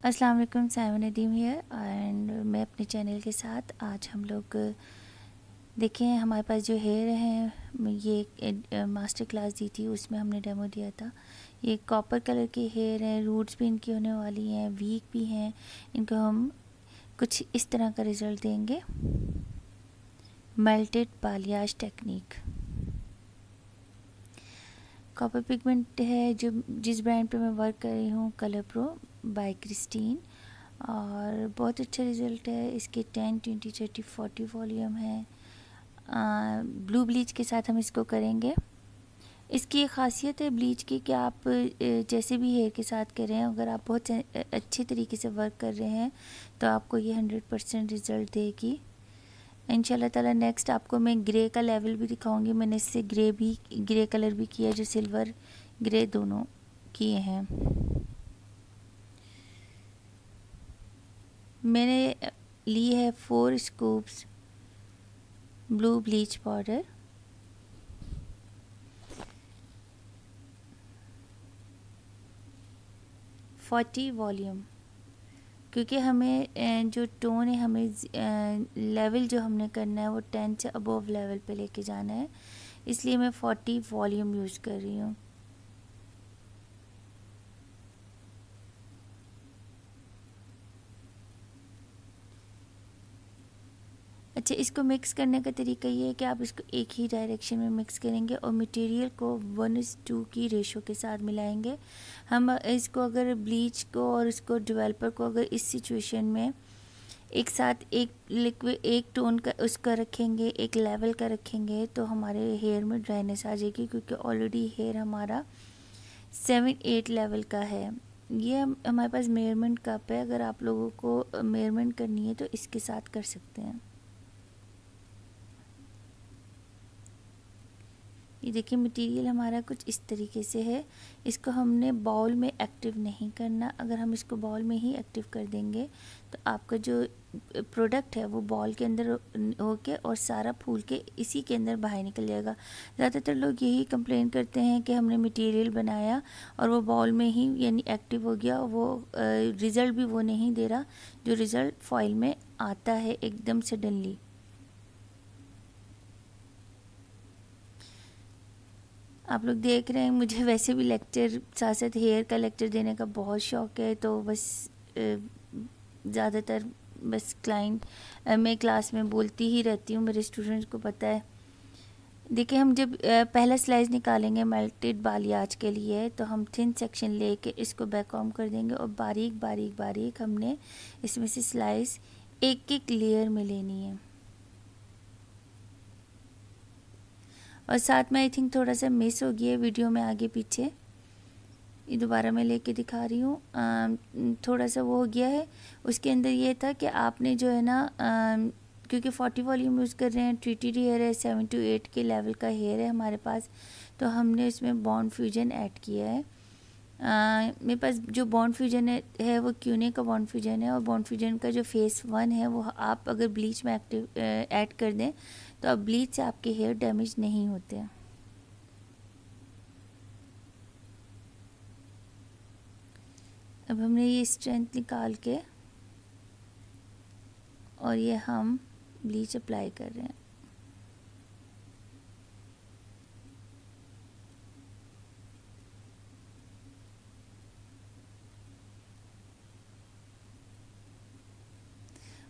अस्सलाम वालेकुम Simon Nadeem here and मैं अपने चैनल के साथ आज हम लोग देखें, हमारे पास जो हेयर हैं, ये मास्टर क्लास दी थी, उसमें हमने डेमो दिया था। ये कॉपर कलर के हेयर हैं रूट्स भी इनकी होने वाली हैं वीक भी हैं, इनको हम कुछ इस तरह का रिज़ल्ट देंगे। Melted balayage technique copper pigment है जो जिस ब्रांड पे मैं वर्क कर रही हूँ कलर प्रो बाय क्रिस्टीन और बहुत अच्छा रिज़ल्ट है। इसके ten twenty thirty forty volume है। ब्लू ब्लीच के साथ हम इसको करेंगे। इसकी एक ख़ासियत है ब्लीच की कि आप जैसे भी हेयर के साथ करें अगर आप बहुत अच्छे तरीके से वर्क कर रहे हैं तो आपको ये हंड्रेड परसेंट रिज़ल्ट देगी। इन ताला नेक्स्ट आपको मैं ग्रे का लेवल भी दिखाऊँगी। मैंने इससे ग्रे भी ग्रे कलर भी किया जो सिल्वर ग्रे दोनों किए हैं। मैंने ली है four scoops blue bleach powder forty volume क्योंकि हमें जो टोन है, हमें लेवल जो हमने करना है, वो टेन से अबोव लेवल पे लेके जाना है। इसलिए मैं फोर्टी वॉल्यूम यूज़ कर रही हूँ। अच्छा इसको मिक्स करने का तरीका ये है कि आप इसको एक ही डायरेक्शन में मिक्स करेंगे और मटेरियल को वन इज़ टू की रेशो के साथ मिलाएँगे। हम इसको अगर ब्लीच को और इसको डेवलपर को अगर इस सिचुएशन में एक साथ एक लिक्विड एक टोन का, उसका रखेंगे, एक लेवल का रखेंगे तो हमारे हेयर में ड्राइनेस आ जाएगी क्योंकि ऑलरेडी हेयर हमारा सेवन एट लेवल का है। ये हमारे पास मेयरमेंट कप है। अगर आप लोगों को मेयरमेंट करनी है तो इसके साथ कर सकते हैं। ये देखिए मटेरियल हमारा कुछ इस तरीके से है। इसको हमने बाउल में एक्टिव नहीं करना। अगर हम इसको बाउल में ही एक्टिव कर देंगे तो आपका जो प्रोडक्ट है, वो बॉल के अंदर होके और सारा फूल के इसी के अंदर बाहर निकल जाएगा। ज़्यादातर लोग यही कंप्लेन करते हैं कि हमने मटेरियल बनाया और वो बॉल में ही यानी एक्टिव हो गया। वो रिज़ल्ट भी वो नहीं दे रहा, जो रिज़ल्ट फॉइल में आता है एकदम सडनली आप लोग देख रहे हैं, मुझे वैसे भी लेक्चर साथ साथ हेयर का लेक्चर देने का बहुत शौक़ है तो बस ज़्यादातर बस क्लाइंट मैं क्लास में बोलती ही रहती हूँ, मेरे स्टूडेंट्स को पता है। देखिए, हम जब पहला स्लाइस निकालेंगे मेल्टेड बालियाज के लिए तो हम थिन सेक्शन लेके इसको बैक ऑम कर देंगे और बारीक बारीक बारीक हमने इसमें से स्लाइस एक एक लेयर में लेनी है। और साथ में आई थिंक थोड़ा सा मिस हो गया वीडियो में आगे पीछे। ये दोबारा मैं लेके दिखा रही हूँ। थोड़ा सा वो हो गया है। उसके अंदर ये था कि आपने जो है ना क्योंकि फोर्टी वॉल्यूम यूज़ कर रहे हैं ट्रीटेड हेयर है सेवन टू एट के लेवल का हेयर है हमारे पास तो हमने इसमें बॉन्ड फ्यूजन ऐड किया है। मेरे पास जो बॉन्ड फ्यूजन है, है वो क्यूने का बॉन्ड फ्यूजन है और बॉन्ड फ्यूजन का जो फेस वन है वो आप अगर ब्लीच में एक्टिव ऐड कर दें तो अब ब्लीच से आपके हेयर डैमेज नहीं होते हैं। अब हमने ये स्ट्रेंथ निकाल के और ये हम ब्लीच अप्लाई कर रहे हैं।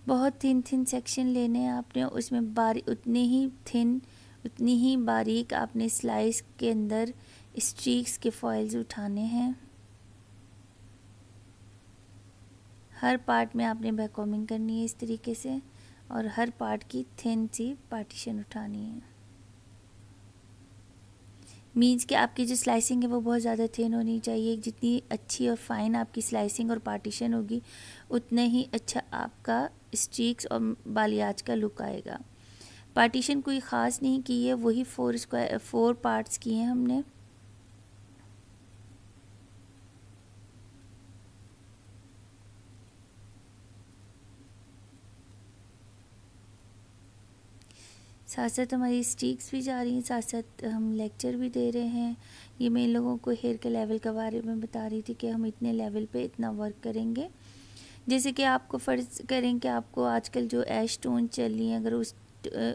बहुत थिन थिन सेक्शन लेने हैं आपने, उसमें बारी, उतनी ही थिन, उतनी ही बारीक आपने स्लाइस के अंदर स्ट्रीक्स के फॉइल्स उठाने हैं। हर पार्ट में आपने बैकॉमिंग करनी है इस तरीके से, और हर पार्ट की थिन सी पार्टीशन उठानी है। मीन्स कि आपकी जो स्लाइसिंग है वो बहुत ज़्यादा थिन होनी चाहिए। जितनी अच्छी और फाइन आपकी स्लाइसिंग और पार्टीशन होगी, उतने ही अच्छा आपका स्ट्रीक्स और बालियाज का लुक आएगा। पार्टीशन कोई ख़ास नहीं की है, वही फोर स्क्वायर फोर पार्ट्स किए हैं हमने। साथ साथ हमारी स्टिक्स भी जा रही हैं साथ साथ हम लेक्चर भी दे रहे हैं। ये मैं इन लोगों को हेयर के लेवल के बारे में बता रही थी कि हम इतने लेवल पे इतना वर्क करेंगे। जैसे कि आपको फ़र्ज़ करें कि आपको आजकल जो एश टोन चल रही है, अगर उस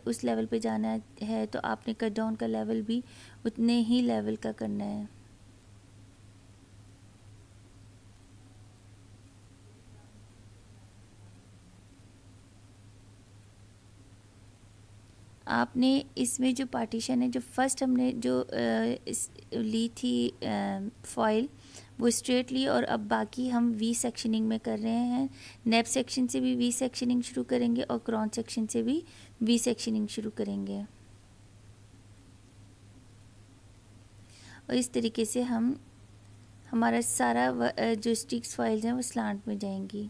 उस लेवल पे जाना है तो आपने कट डाउन का लेवल भी उतने ही लेवल का करना है। आपने इसमें जो पार्टीशन है, जो फ़र्स्ट हमने जो इस, ली थी फॉइल वो स्ट्रेट ली और अब बाकी हम वी सेक्शनिंग में कर रहे हैं। नेप सेक्शन से भी वी सेक्शनिंग शुरू करेंगे और क्रॉन सेक्शन से भी वी सेक्शनिंग शुरू करेंगे। और इस तरीके से हम, हमारा सारा जो स्टिक्स फाइल्स हैं, वो स्लांट में जाएँगी।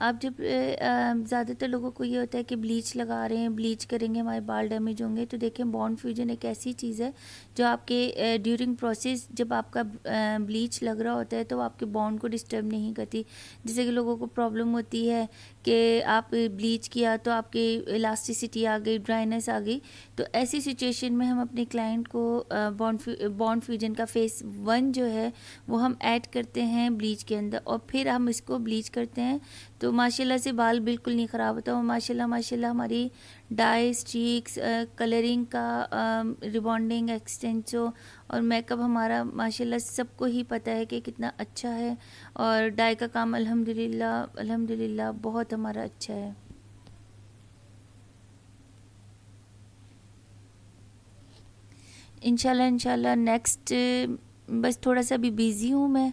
अब जब ज़्यादातर लोगों को ये होता है कि ब्लीच लगा रहे हैं, ब्लीच करेंगे, हमारे बाल डैमेज होंगे तो देखें बॉन्ड फ्यूजन एक ऐसी चीज़ है जो आपके ड्यूरिंग प्रोसेस जब आपका ब्लीच लग रहा होता है तो आपके बॉन्ड को डिस्टर्ब नहीं करती। जैसे कि लोगों को प्रॉब्लम होती है कि आप ब्लीच किया तो आपकी इलास्टिसिटी आ गई, ड्राइनेस आ गई तो ऐसी सिचुएशन में हम अपने क्लाइंट को बॉन्ड बॉन्ड फ्यूजन का फेस वन जो है वो हम ऐड करते हैं ब्लीच के अंदर और फिर हम इसको ब्लीच करते हैं तो माशाल्लाह से बाल बिल्कुल नहीं ख़राब होता और माशाल्लाह माशाल्लाह हमारी डाई स्ट्रीक्स कलरिंग का रिबॉन्डिंग एक्सटेंसो और मेकअप हमारा माशाल्लाह सबको ही पता है कि कितना अच्छा है और डाई का काम अल्हम्दुलिल्लाह अल्हम्दुलिल्लाह बहुत हमारा अच्छा है। इनशाला इनशाला नेक्स्ट बस थोड़ा सा अभी बिज़ी हूँ मैं।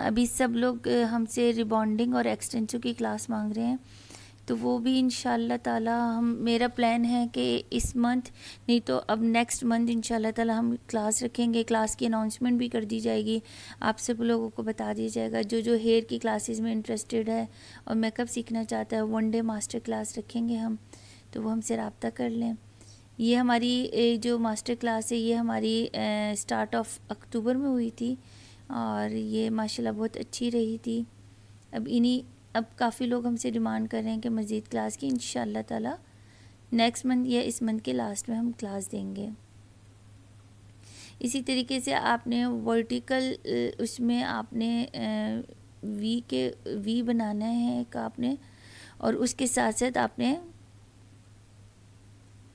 अभी सब लोग हमसे रिबॉन्डिंग और एक्सटेंसो की क्लास मांग रहे हैं। तो वो भी इन ताला हम, मेरा प्लान है कि इस मंथ नहीं तो अब नेक्स्ट मंथ इन ताला हम क्लास रखेंगे। क्लास की अनाउंसमेंट भी कर दी जाएगी। आप सब लोगों को बता दिया जाएगा, जो जो हेयर की क्लासेस में इंटरेस्टेड है और मेकअप सीखना चाहता है वन डे मास्टर क्लास रखेंगे हम। तो वो हमसे रबता कर लें। ये हमारी जो मास्टर क्लास है, ये हमारी स्टार्ट ऑफ़ अक्टूबर में हुई थी और ये माशाल्लाह बहुत अच्छी रही थी। अब इन्हीं, अब काफ़ी लोग हमसे डिमांड कर रहे हैं कि मज़ीद क्लास की इन ताला नेक्स्ट मंथ या इस मंथ के लास्ट में हम क्लास देंगे। इसी तरीके से आपने वर्टिकल उसमें आपने वी के वी बनाना है का आपने और उसके साथ साथ आपने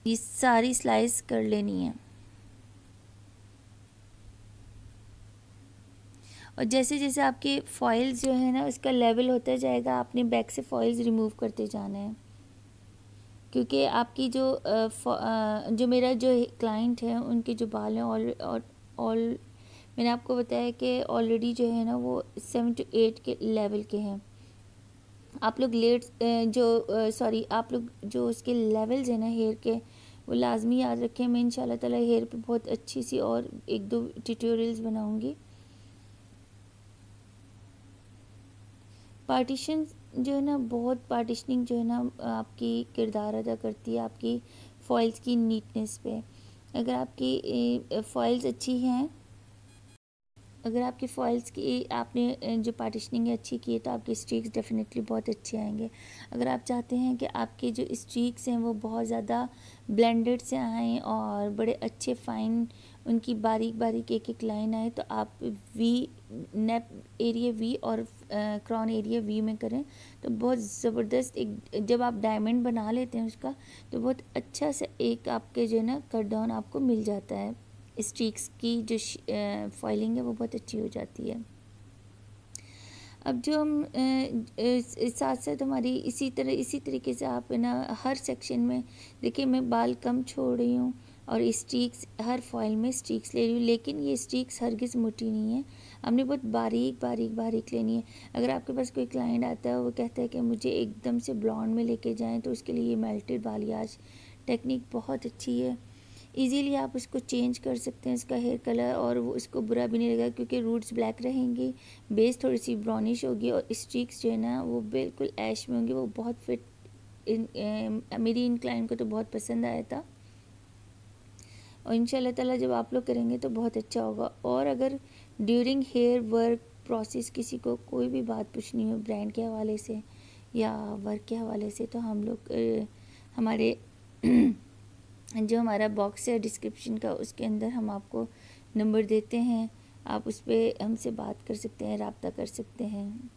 ये सारी स्लाइस कर लेनी है। और जैसे जैसे आपके फॉइल्स जो है ना उसका लेवल होता जाएगा आपने बैक से फॉइल्स रिमूव करते जाना है। क्योंकि आपकी जो आ, जो मेरा जो क्लाइंट है उनके जो बाल हैं ऑल ऑल मैंने आपको बताया कि ऑलरेडी जो है ना वो सेवन टू एट के लेवल के हैं। आप लोग लेट जो सॉरी आप लोग जो उसके लेवल्स हैं ना हेयर के, वो लाजमी याद रखें। मैं इन ताला हेयर पे बहुत अच्छी सी और एक दो ट्यूटोरियल्स बनाऊँगी। पार्टीशन जो है ना, बहुत पार्टीशनिंग जो है ना, आपकी किरदार अदा करती है आपकी फॉइल्स की नीटनेस पे। अगर आपकी फॉइल्स अच्छी हैं अगर आपकी फॉइल्स की, आपने जो पार्टीशनिंग अच्छी की है तो आपके स्ट्रीक्स डेफिनेटली बहुत अच्छे आएँगे। अगर आप चाहते हैं कि आपके जो स्ट्रीक्स हैं वो बहुत ज़्यादा ब्लेंडेड से आएँ और बड़े अच्छे, फ़ाइन, उनकी बारीक बारीक एक एक लाइन आए तो आप वी नेप एरिया वी और क्रॉन एरिया वी में करें तो बहुत ज़बरदस्त एक, जब आप डायमंड बना लेते हैं उसका तो बहुत अच्छा सा एक आपके जो है ना कट डाउन आपको मिल जाता है। स्ट्रीक्स की जो फॉइलिंग है वो बहुत अच्छी हो जाती है। अब जो हम साथ साथ हमारी इसी तरह, इसी तरीके से आप ना, हर सेक्शन में, देखिए मैं बाल कम छोड़ रही हूँ और स्टिक्स हर फॉइल में स्टिक्स ले रही हूँ, लेकिन ये स्टिक्स हरगिज़ मोटी नहीं है। हमने बहुत बारीक बारीक बारीक लेनी है। अगर आपके पास कोई क्लाइंट आता है, वो कहता है कि मुझे एकदम से ब्लॉन्ड में लेके जाएँ तो उसके लिए ये मेल्टेड बालियाज टेक्निक बहुत अच्छी है। इजीली आप उसको चेंज कर सकते हैं इसका हेयर कलर और वो उसको बुरा भी नहीं लगेगा क्योंकि रूट्स ब्लैक रहेंगी। बेस थोड़ी सी ब्राउनिश होगी और स्ट्रिक्स जो है ना वो बिल्कुल ऐश में होंगी। वो बहुत फिट इन ए, मेरी इन क्लाइंट को तो बहुत पसंद आया था। और इन ताला जब आप लोग करेंगे तो बहुत अच्छा होगा। और अगर ड्यूरिंग हेयर वर्क प्रोसेस किसी को कोई भी बात पूछनी हो ब्रांड के हवाले से या वर्क के हवाले से तो हम लोग हमारे जो हमारा बॉक्स है डिस्क्रिप्शन का, उसके अंदर हम आपको नंबर देते हैं। आप उस पर हमसे बात कर सकते हैं, रबता कर सकते हैं।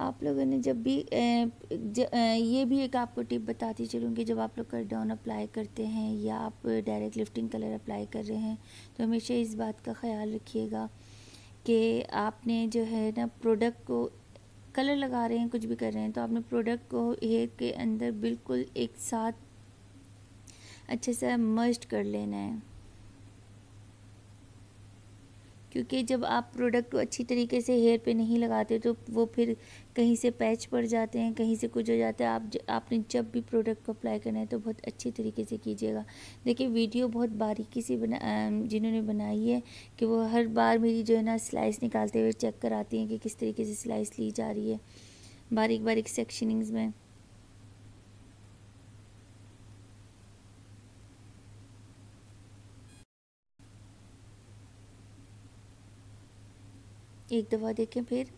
आप लोगों ने जब भी ज, ये भी एक आपको टिप बताती चलूँगी जब आप लोग कट डाउन अप्लाई करते हैं या आप डायरेक्ट लिफ्टिंग कलर अप्लाई कर रहे हैं तो हमेशा इस बात का ख्याल रखिएगा कि आपने जो है ना प्रोडक्ट को कलर लगा रहे हैं कुछ भी कर रहे हैं तो आपने प्रोडक्ट को हेयर के अंदर बिल्कुल एक साथ अच्छे से मस्ट कर लेना है। क्योंकि जब आप प्रोडक्ट को अच्छी तरीके से हेयर पे नहीं लगाते तो वो फिर कहीं से पैच पड़ जाते हैं, कहीं से कुछ हो जाता है। आप आपने जब भी प्रोडक्ट को अप्लाई करना है तो बहुत अच्छी तरीके से कीजिएगा। देखिए वीडियो बहुत बारीकी से बना जिन्होंने बनाई है कि वो हर बार मेरी जो है ना स्लाइस निकालते हुए चेक कराती हैं कि किस तरीके से स्लाइस ली जा रही है। बारीक बारीक सेक्शनिंग्स में। एक दफ़ा देखें, फिर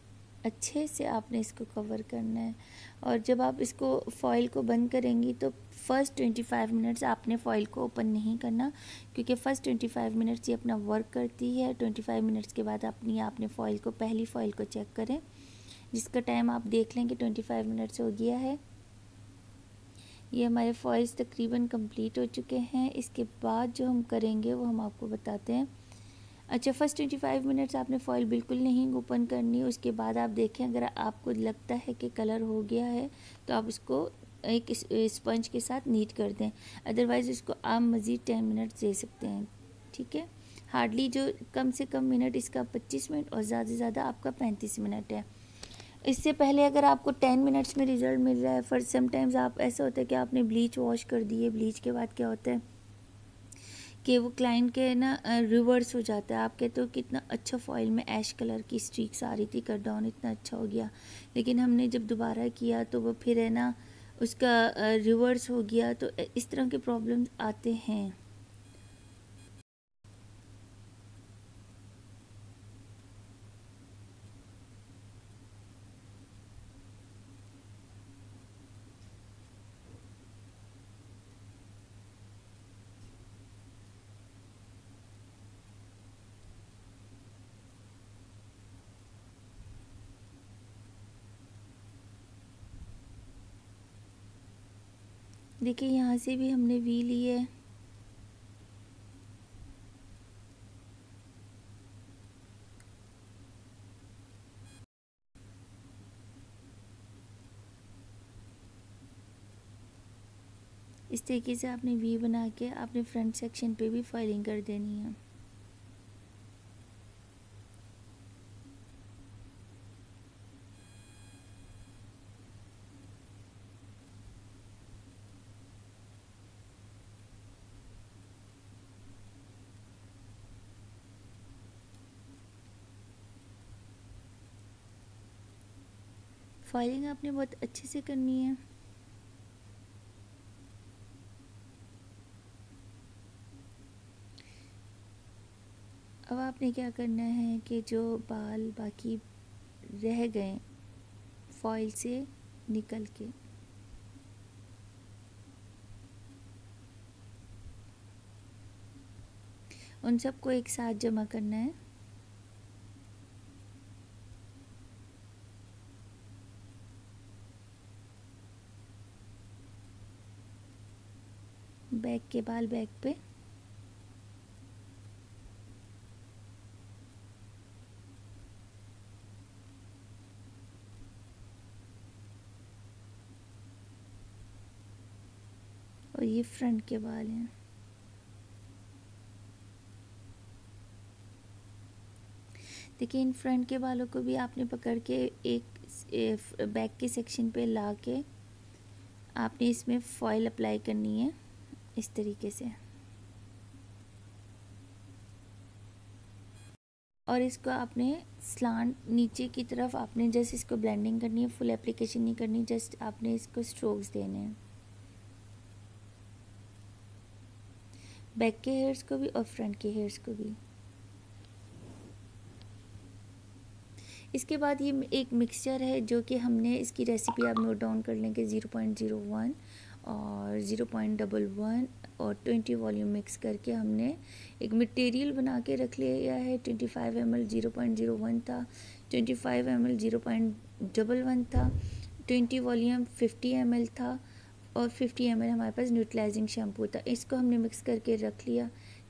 अच्छे से आपने इसको कवर करना है। और जब आप इसको फॉइल को बंद करेंगी तो फ़र्स्ट ट्वेंटी फाइव मिनट्स आपने फॉइल को ओपन नहीं करना, क्योंकि फ़र्स्ट ट्वेंटी फाइव मिनट्स ये अपना वर्क करती है। ट्वेंटी फाइव मिनट्स के बाद अपनी, आपने फ़ॉइल को, पहली फ़ॉइल को चेक करें, जिसका टाइम आप देख लें कि ट्वेंटी फाइव मिनट्स हो गया है। ये हमारे फॉइल्स तकरीबन कंप्लीट हो चुके हैं। इसके बाद जो हम करेंगे, वो हम आपको बताते हैं। अच्छा फ़र्स्ट ट्वेंटी फाइव मिनट्स आपने फॉइल बिल्कुल नहीं ओपन करनी, उसके बाद आप देखें, अगर आपको लगता है कि कलर हो गया है तो आप इसको एक स्पंज के साथ नीट कर दें। अदरवाइज़ इसको आप मज़ीद टेन मिनट्स दे सकते हैं, ठीक है? हार्डली जो कम से कम मिनट इसका पच्चीस मिनट और ज़्यादा से ज़्यादा आपका पैंतीस मिनट है। इससे पहले अगर आपको टेन मिनट्स में रिज़ल्ट मिल रहा है फॉर समटाइम्स आप, ऐसा होता है कि आपने ब्लीच वॉश कर दी है ब्लीच के बाद क्या होता है? कि वो क्लाइंट के ना रिवर्स हो जाता है। आप कहते हो कितना अच्छा फॉइल में ऐश कलर की स्ट्रीक्स आ रही थी कट डाउन इतना अच्छा हो गया। लेकिन हमने जब दोबारा किया तो वो फिर है ना, उसका रिवर्स हो गया। तो इस तरह के प्रॉब्लम्स आते हैं। देखिए, यहाँ से भी हमने वी ली है। इस तरीके से आपने वी बना के आपने फ्रंट सेक्शन पे भी फाइलिंग कर देनी है। फाइलिंग आपने बहुत अच्छे से करनी है। अब आपने क्या करना है कि जो बाल बाकी रह गए फॉइल से निकल के। उन सबको एक साथ जमा करना है। बैक के बाल बैक पे। और ये फ्रंट के बाल हैं। देखिए, इन फ्रंट के बालों को भी आपने पकड़ के एक बैक के सेक्शन पे ला के आपने इसमें फॉइल अप्लाई करनी है। इस तरीके से। और इसको आपने स्लांट नीचे की तरफ़ आपने जस्ट इसको ब्लेंडिंग करनी है फुल एप्लीकेशन नहीं करनी जस्ट आपने इसको स्ट्रोक्स देने हैं। बैक के हेयर्स को भी और फ्रंट के हेयर्स को भी। इसके बाद ये एक मिक्सचर है जो कि हमने इसकी रेसिपी आप नोट डाउन कर लेंगे ज़ीरो पॉइंट ज़ीरो वन और ज़ीरो पॉइंट डबल वन और ट्वेंटी वॉल्यूम मिक्स करके हमने एक मटेरियल बना के रख लिया है। Twenty five M L zero point zero one था, twenty five M L zero point double one था, twenty volume fifty M L था और फिफ्टी एम एल हमारे पास न्यूट्रलाइजिंग शैम्पू था। इसको हमने मिक्स करके रख लिया।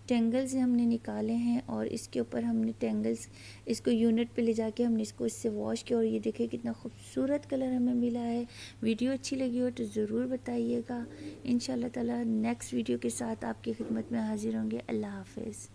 टेंगल्स हमने निकाले हैं और इसके ऊपर हमने टेंगल्स, इसको यूनिट पे ले जाके हमने इसको इससे वॉश किया और ये देखिए कितना खूबसूरत कलर हमें मिला है। वीडियो अच्छी लगी हो तो ज़रूर बताइएगा। इन ताला नेक्स्ट वीडियो के साथ आपकी खिदमत में हाजिर होंगे। अल्लाह हाफिज़।